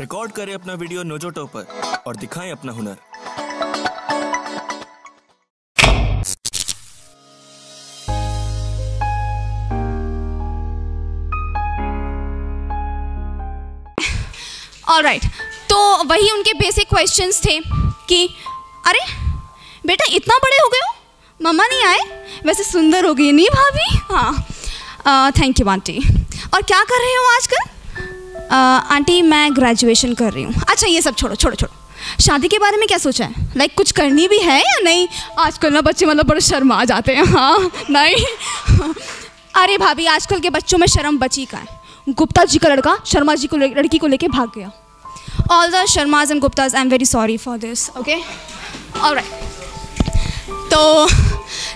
Record करें अपना video Nojoto पर और दिखाएँ अपना हुनर। All right right. तो वही उनके बेसिक क्वेश्चंस थे कि अरे बेटा इतना बड़े हो गए हो? मम्मा नहीं आए? वैसे सुंदर हो गई नहीं भाभी? हाँ। Thank you aunty. और क्या कर रहे हो uh, आंटी, मैं ग्रेजुएशन कर रही हूँ। अच्छा ये सब छोड़ो छोड़ो छोड़ो। शादी के बारे में क्या सोचा है? लाइक कुछ करनी भी है या नहीं? आजकल ना बच्चे मतलब बड़े शर्मा जाते हैं। हाँ नहीं। अरे भाभी, आजकल के बच्चों में शर्म बची का है। गुप्ता जी का लड़का, शर्मा जी को लड़की को लेके भाग गया। All the Sharmas and Guptas I am very sorry for this okay और ju-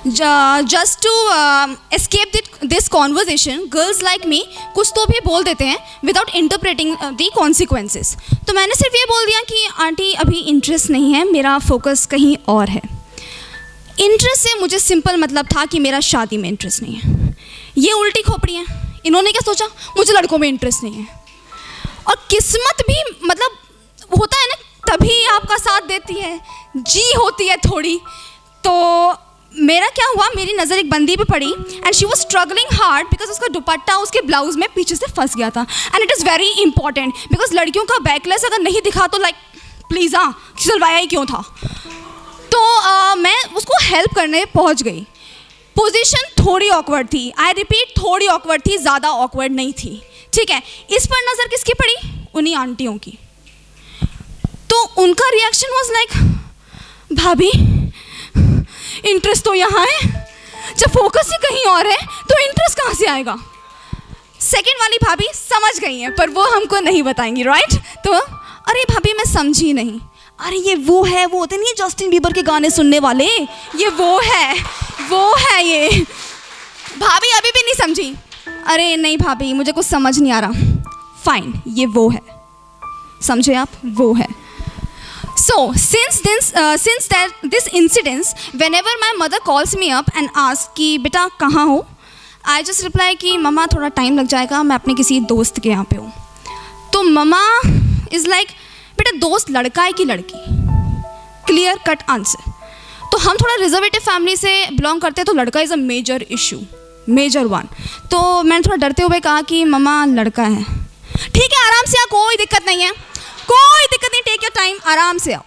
to um, escape thi- this conversation, girls like me कुछ तो भी बोल देते हैं interpreting uh, the consequences. तो मैंने सिर्फ़ ये बोल दिया कि आंटी अभी इंटरेस्ट नहीं है मेरा फोकस कहीं और है। इंटरेस्ट से मुझे सिंपल मतलब था कि मेरा शादी में इंटरेस्ट नहीं है। ये उल्टी खोपड़ी है। इन्होंने क्या सोचा? मुझे लड़कों में इंटरेस्ट नहीं है। और किस्मत भी मतलब होता है ना तभी आपका साथ देती है। जी होती है थोड़ी। तो मेरा क्या हुआ मेरी नज़र एक बंदी पे पड़ी and she was struggling hard because उसका दुपट्टा उसके ब्लाउज में पीछे से फंस गया था and it is very important because लड़कियों का बैकलेस अगर नहीं दिखा तो लाइक प्लीज़ हाँ सिलवाया ही क्यों था? तो अ, मैं उसको हेल्प करने पहुँच गई। पोजीशन थोड़ी ऑकवर्ड थी। आई रिपीट थोड़ी ऑकवर्ड थी ज़्यादा ऑकवर्ड नहीं थी। ठीक है इस पर नज़र किसकी पड़ी? उन्हीं आंटियों की। तो उनका रिएक्शन वाज लाइक भाभी इंटरेस्ट तो यहाँ है। जब फोकस ही कहीं और है तो इंटरेस्ट कहाँ से आएगा? सेकेंड वाली भाभी समझ गई हैं, पर वो हमको नहीं बताएँगी राइट तो अरे भाभी, मैं समझी नहीं। अरे ये वो है, वो होते नहीं जस्टिन बीबर के गाने सुनने वाले? ये वो है वो है ये। भाभी, अभी भी नहीं समझी। अरे नहीं भाभी, मुझे कुछ समझ नहीं आ रहा। फाइन ये वो है। समझे आप? वो है। So, since this, uh, since that this incident, whenever my mother calls me up and asks कि बेटा कहाँ हो? आई जस्ट रिप्लाई कि मम्मा थोड़ा टाइम लग जाएगा मैं अपने किसी दोस्त के यहाँ पे हूँ. तो मम्मा इज़ लाइक बेटा दोस्त लड़का है कि लड़की? क्लियर कट आंसर तो हम थोड़ा रिजर्वेटिव फैमिली से बिलोंग करते हैं तो लड़का is a major issue major one तो मैंने थोड़ा डरते हुए कहा कि मम्मा लड़का है. ठीक है आराम से आ कोई दिक्कत नहीं है। कोई दिक्कत नहीं टेक योर आराम से आओ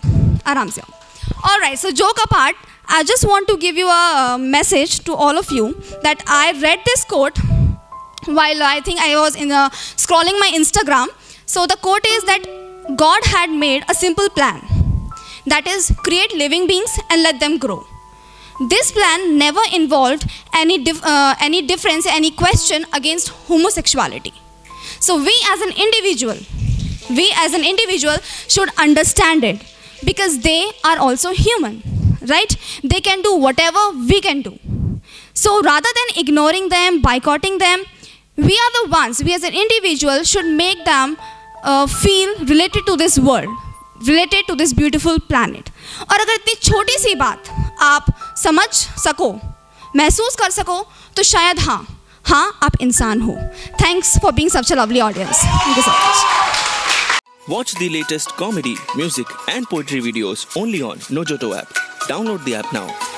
आराम से आओ all right so joke apart I just want to give you a message to all of you that I read this quote while I think I was in uh, scrolling my Instagram. So the quote is that God had made a simple plan that is create living beings and let them grow. This plan never involved any dif- uh, any difference, any question against homosexuality. So we as an individual, we as an individual should understand it because they are also human, right? They can do whatever we can do. So rather than ignoring them, boycotting them, we are the ones, we as an individual should make them uh, feel related to this world, related to this beautiful planet. और अगर इतनी छोटी सी बात आप समझ सको महसूस कर सको तो शायद हाँ हाँ आप इंसान हो thanks for being such a lovely audience thank you so much Watch the latest comedy, music, and poetry videos only on Nojoto app. Download the app now.